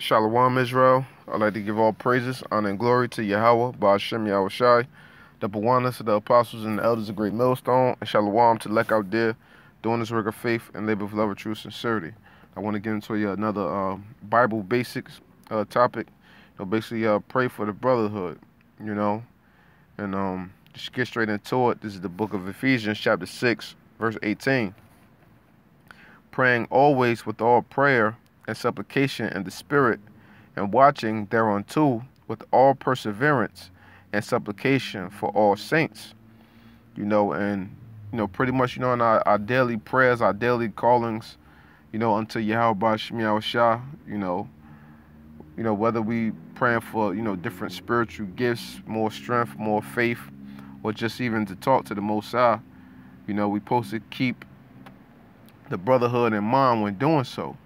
Shalom Israel. I'd like to give all praises, honor, and glory to Yahweh, Ba'ashem Yahushai, the Bawanas the apostles and the elders of Great Millstone, and Shalom to Lek out there doing this work of faith and labor of love, true sincerity. I want to get into you another uh, Bible basics uh, topic. You basically, uh, pray for the brotherhood, you know, and um, just get straight into it. This is the book of Ephesians, chapter 6, verse 18. Praying always with all prayer and supplication in the Spirit, and watching thereunto with all perseverance and supplication for all saints. You know, and, you know, pretty much, you know, in our, our daily prayers, our daily callings, you know, unto Yahweh Shah, you know, you know, whether we praying for, you know, different spiritual gifts, more strength, more faith, or just even to talk to the Most High, you know, we supposed to keep the brotherhood in mind when doing so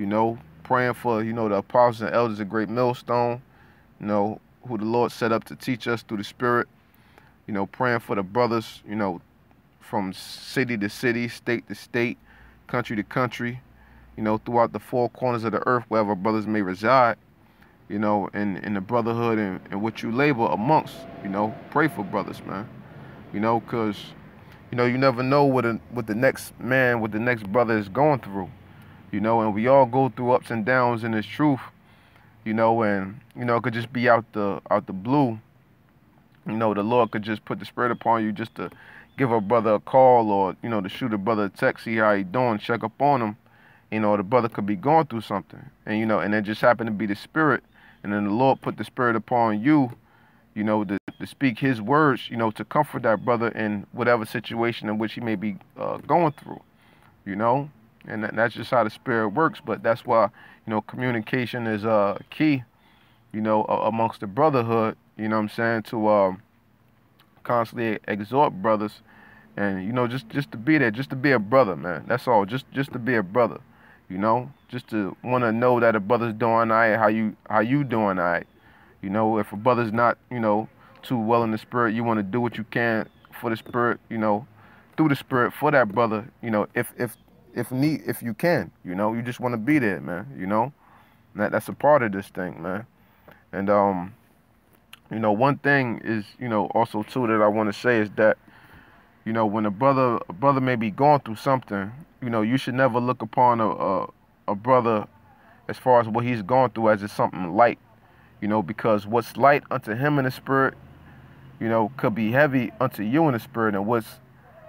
you know, praying for, you know, the apostles and elders of Great Millstone, you know, who the Lord set up to teach us through the Spirit, you know, praying for the brothers, you know, from city to city, state to state, country to country, you know, throughout the four corners of the earth, wherever brothers may reside, you know, in, in the brotherhood and, and what you labor amongst, you know, pray for brothers, man, you know, because, you know, you never know what, a, what the next man, what the next brother is going through you know, and we all go through ups and downs in this truth, you know, and you know, it could just be out the out the blue. You know, the Lord could just put the spirit upon you just to give a brother a call or, you know, to shoot a brother a text, see how he doing, check up on him. You know, the brother could be going through something. And you know, and it just happened to be the spirit. And then the Lord put the spirit upon you, you know, to, to speak his words, you know, to comfort that brother in whatever situation in which he may be uh, going through. You know? And that's just how the spirit works. But that's why you know communication is uh key, you know, amongst the brotherhood. You know what I'm saying to um, constantly exhort brothers, and you know just just to be there, just to be a brother, man. That's all. Just just to be a brother, you know, just to want to know that a brother's doing all right, how you how you doing all right. You know, if a brother's not you know too well in the spirit, you want to do what you can for the spirit, you know, through the spirit for that brother. You know, if if if need if you can, you know, you just want to be there, man, you know. That that's a part of this thing, man. And um you know, one thing is, you know, also too that I want to say is that you know, when a brother a brother may be going through something, you know, you should never look upon a a, a brother as far as what he's going through as it's something light, you know, because what's light unto him in the spirit, you know, could be heavy unto you in the spirit, and what's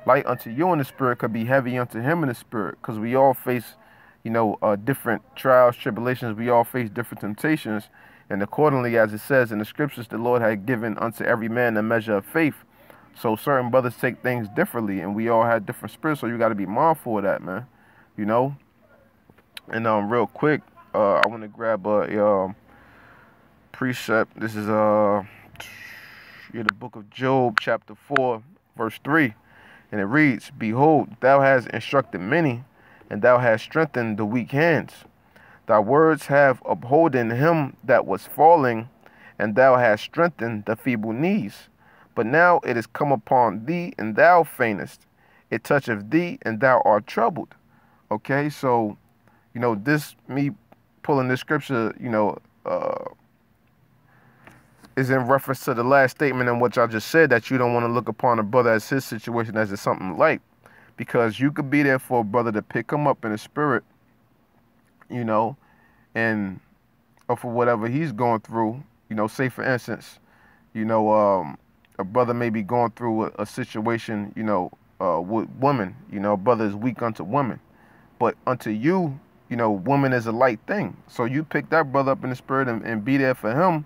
light unto you in the spirit could be heavy unto him in the spirit. Because we all face you know uh, different trials tribulations. We all face different temptations. And accordingly as it says in the scriptures the lord had given unto every man a measure of faith. So certain brothers take things differently and we all have different spirits. So you got to be mindful of that man you know? And um real quick uh i want to grab a, a um, precept. This is uh yeah, the book of job chapter 4 verse 3 and it reads, Behold, thou hast instructed many, and thou hast strengthened the weak hands. Thy words have upholden him that was falling, and thou hast strengthened the feeble knees. But now it is come upon thee, and thou faintest. It toucheth thee, and thou art troubled. Okay, so, you know, this, me pulling this scripture, you know, uh, is in reference to the last statement in which I just said that you don't want to look upon a brother as his situation as it's something light. Because you could be there for a brother to pick him up in the spirit, you know, and or for whatever he's going through, you know, say for instance, you know, um, a brother may be going through a, a situation, you know, uh, with women, you know, brother is weak unto women. But unto you, you know, woman is a light thing. So you pick that brother up in the spirit and, and be there for him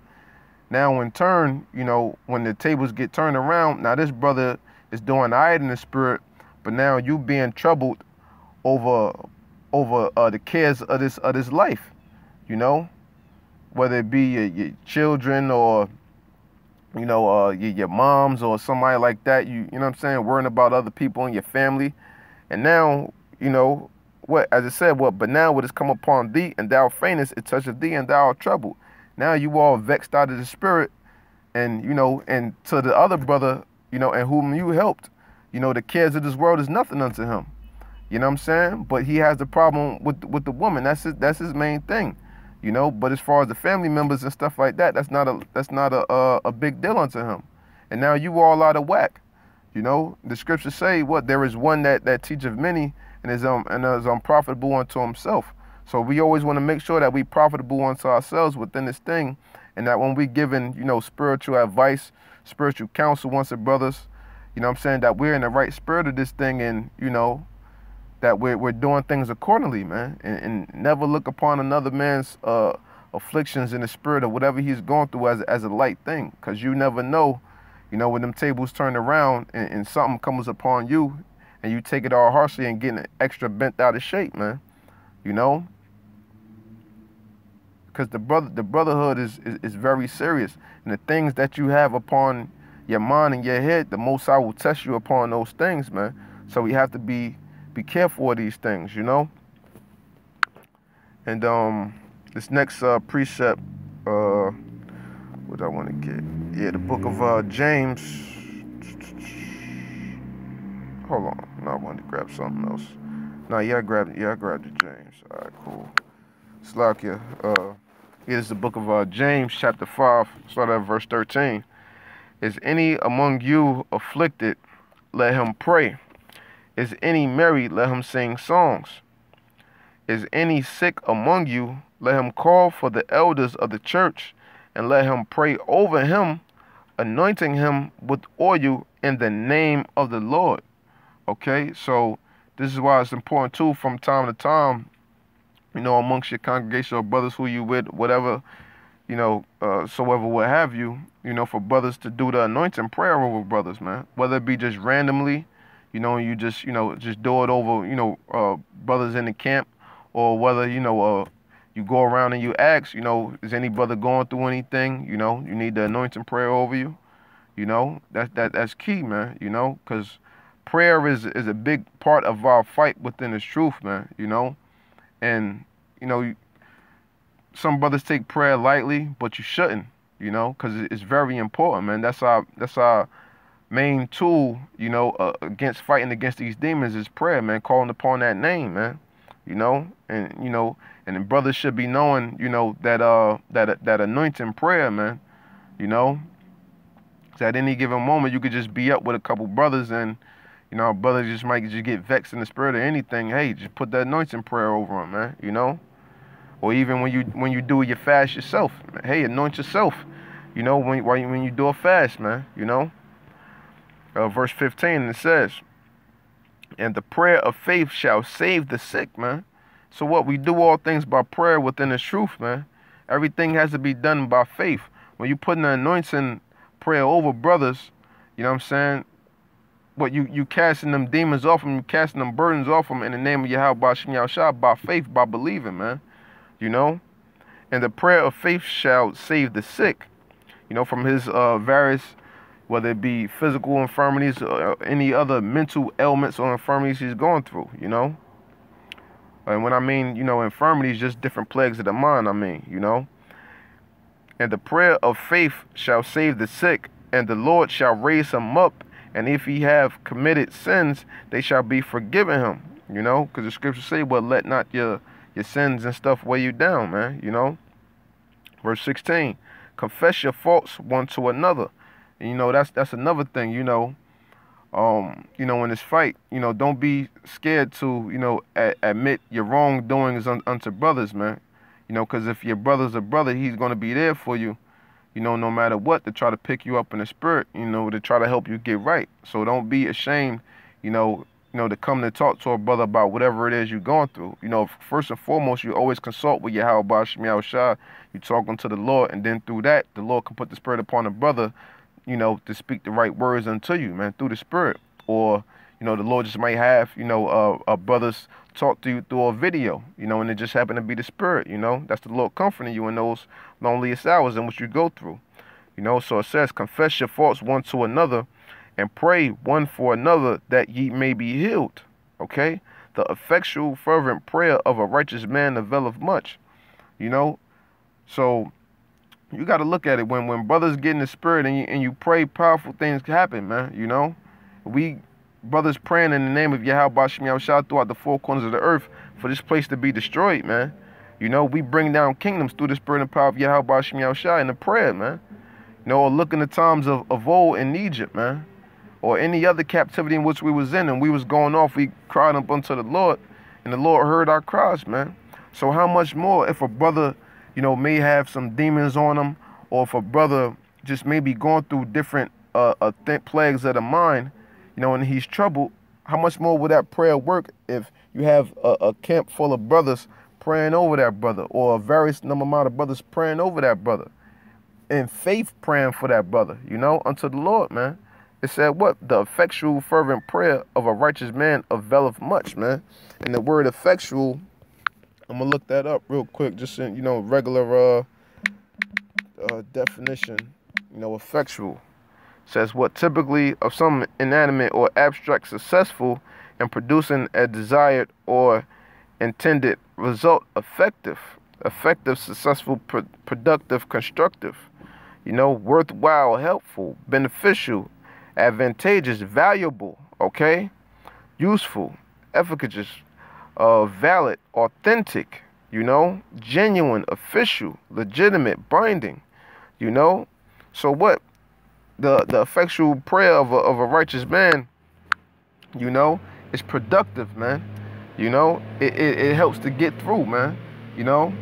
now, in turn, you know, when the tables get turned around, now this brother is doing all right in the spirit, but now you being troubled over over uh, the cares of this of this life, you know, whether it be your, your children or you know uh, your, your moms or somebody like that. You you know what I'm saying, worrying about other people in your family, and now you know what as I said what, but now what has come upon thee and thou faintest, it touches thee and thou art troubled. Now you all vexed out of the spirit, and you know, and to the other brother, you know, and whom you helped, you know, the cares of this world is nothing unto him. You know what I'm saying? But he has the problem with with the woman. That's his that's his main thing. you know. But as far as the family members and stuff like that, that's not a that's not a a, a big deal unto him. And now you all out of whack. You know, the scriptures say what there is one that that teacheth many and is um and is unprofitable unto himself. So we always want to make sure that we profitable unto ourselves within this thing, and that when we giving you know spiritual advice, spiritual counsel, once the brothers, you know, I'm saying that we're in the right spirit of this thing, and you know that we're we're doing things accordingly, man, and, and never look upon another man's uh afflictions in the spirit of whatever he's going through as as a light thing, because you never know you know, when them tables turn around and, and something comes upon you and you take it all harshly and getting extra bent out of shape, man. You know? Because the brother the brotherhood is, is, is very serious. And the things that you have upon your mind and your head, the most I will test you upon those things, man. So we have to be be careful of these things, you know? And um this next uh, precept uh what I want to get. Yeah, the book of uh, James. Hold on. No, I wanted to grab something else. No, yeah, I grabbed yeah, I grabbed the James. All right, cool. Slakia. Uh, yeah, it's the book of uh, James, chapter 5, start at verse 13. Is any among you afflicted? Let him pray. Is any merry? Let him sing songs. Is any sick among you? Let him call for the elders of the church and let him pray over him, anointing him with oil in the name of the Lord. Okay, so this is why it's important too from time to time, you know, amongst your congregation or brothers who you with, whatever, you know, uh, so ever what have you, you know, for brothers to do the anointing prayer over brothers, man. Whether it be just randomly, you know, you just, you know, just do it over, you know, uh, brothers in the camp, or whether, you know, uh, you go around and you ask, you know, is any brother going through anything? You know, you need the anointing prayer over you. You know, that that that's key, man. You know, because prayer is is a big part of our fight within this truth, man. You know, and you know, some brothers take prayer lightly, but you shouldn't. You know, because it's very important, man. That's our that's our main tool. You know, uh, against fighting against these demons is prayer, man. Calling upon that name, man. You know, and you know and the brothers should be knowing, you know, that uh that that anointing prayer, man. You know, so at any given moment you could just be up with a couple brothers and you know, brothers just might just get vexed in the spirit or anything. Hey, just put that anointing prayer over them, man. You know, or even when you when you do your fast yourself, hey, anoint yourself. You know, when when when you do a fast, man. You know, uh, verse 15 it says, "And the prayer of faith shall save the sick, man." So what? We do all things by prayer within the truth, man. Everything has to be done by faith. When you put an anointing prayer over brothers, you know what I'm saying? What you you casting them demons off them, you casting them burdens off them in the name of Yahweh Shah by faith, by believing, man. You know? And the prayer of faith shall save the sick. You know, from his uh, various, whether it be physical infirmities or any other mental ailments or infirmities he's going through, you know? And when I mean, you know, infirmities, just different plagues of the mind, I mean, you know. And the prayer of faith shall save the sick, and the Lord shall raise him up. And if he have committed sins, they shall be forgiven him, you know. Because the scriptures say, well, let not your, your sins and stuff weigh you down, man, you know. Verse 16, confess your faults one to another. And, you know, that's that's another thing, you know um, you know, in this fight, you know, don't be scared to, you know, admit your wrongdoings un- unto brothers, man. You know, because if your brother's a brother, he's going to be there for you, you know, no matter what, to try to pick you up in the spirit, you know, to try to help you get right. So don't be ashamed, you know, you know, to come to talk to a brother about whatever it is you're going through. You know, first and foremost, you always consult with Yahweh Shemiah Shah. You talking to the Lord, and then through that, the Lord can put the spirit upon the brother you know, to speak the right words unto you, man, through the Spirit. Or, you know, the Lord just might have, you know, uh, uh, brothers talk to you through a video, you know, and it just happened to be the Spirit, you know. That's the Lord comforting you in those loneliest hours in which you go through. You know, so it says, confess your faults one to another and pray one for another that ye may be healed. Okay? The effectual, fervent prayer of a righteous man availeth much. You know? So you got to look at it when when brothers get in the spirit and you, and you pray, powerful things happen, man. You know, we brothers praying in the name of Yahweh Shem Shah throughout the four corners of the earth for this place to be destroyed, man. You know, we bring down kingdoms through the spirit and power of Yahweh Shem Shai in the prayer, man. You know, or look in the times of, of old in Egypt, man. Or any other captivity in which we was in and we was going off, we cried up unto the Lord, and the Lord heard our cries, man. So how much more if a brother, you know, may have some demons on him, or if a brother just may be going through different uh, uh plagues of the mind, you know, and he's troubled, how much more will that prayer work if you have a, a camp full of brothers praying over that brother or a various number amount of brothers praying over that brother in faith praying for that brother, you know, unto the Lord, man. It said what? The effectual fervent prayer of a righteous man availeth much, man. And the word effectual, I'm gonna look that up real quick, just in, you know, regular uh, uh definition, you know, effectual says what typically of some inanimate or abstract successful in producing a desired or intended result effective effective successful pro productive constructive you know worthwhile helpful beneficial advantageous valuable okay? Useful efficacious uh, valid authentic you know? Genuine official legitimate binding you know? So what the the effectual prayer of a, of a righteous man, you know, is productive, man. You know, it, it, it helps to get through, man. You know,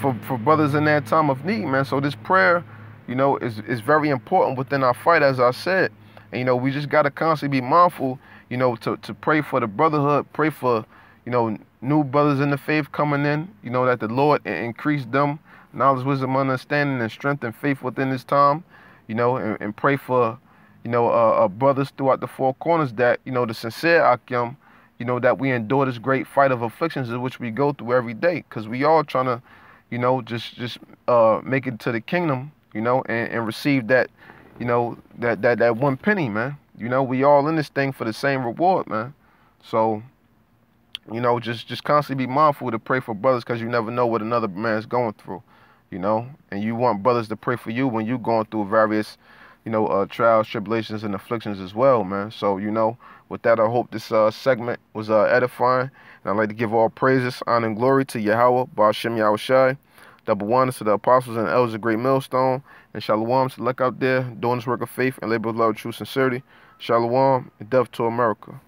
for for brothers in that time of need, man. So this prayer, you know, is is very important within our fight, as I said. And you know, we just gotta constantly be mindful, you know, to to pray for the brotherhood, pray for, you know, new brothers in the faith coming in, you know, that the Lord increase them knowledge, wisdom, understanding, and strength and faith within this time you know, and, and pray for, you know, uh, uh, brothers throughout the four corners that, you know, the sincere Akim, you know, that we endure this great fight of afflictions in which we go through every day. Because we all trying to, you know, just just uh, make it to the kingdom, you know, and, and receive that, you know, that, that, that one penny, man. You know, we all in this thing for the same reward, man. So, you know, just just constantly be mindful to pray for brothers because you never know what another man's going through you know, and you want brothers to pray for you when you're going through various, you know, uh, trials, tribulations, and afflictions as well, man. So, you know, with that, I hope this uh, segment was uh, edifying. And I'd like to give all praises, honor, and glory to Yahweh, Ba'ashem Yahushai, double one to the apostles and elders of Great Millstone, and Shalom to look out there doing this work of faith and labor of love, true sincerity. Shalom and death to America.